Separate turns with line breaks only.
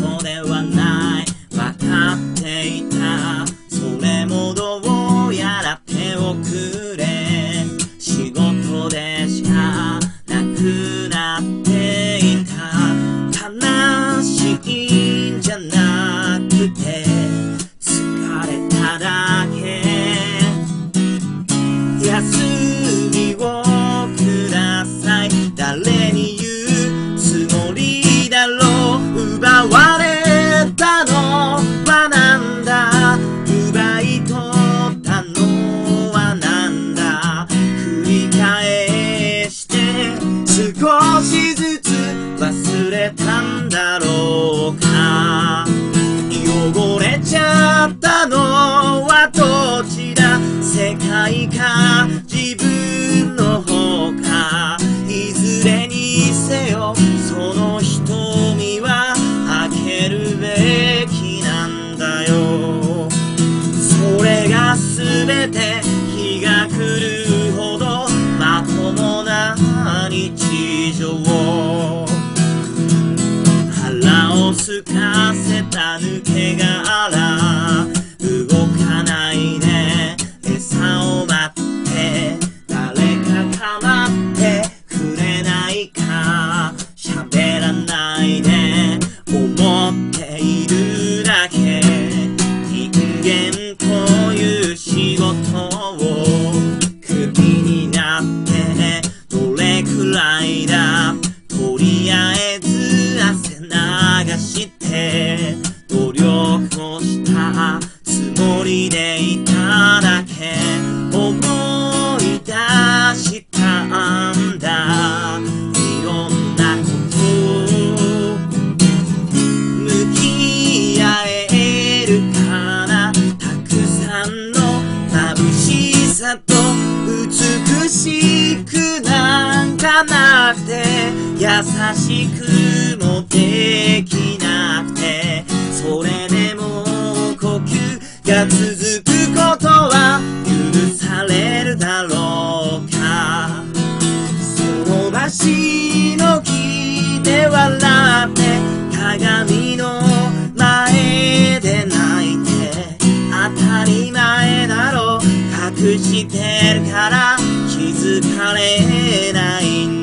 それはべきなんだよ。それが全て日が来るほどまともな日常。腹をすかせた抜け殻したつもりでいただけ。思い出したんだ。いろんなこと向き合えるかなたくさんの眩しさと美しくなんかなくて優しくもで当たり前だろ。隠してるから気づかれないんだ。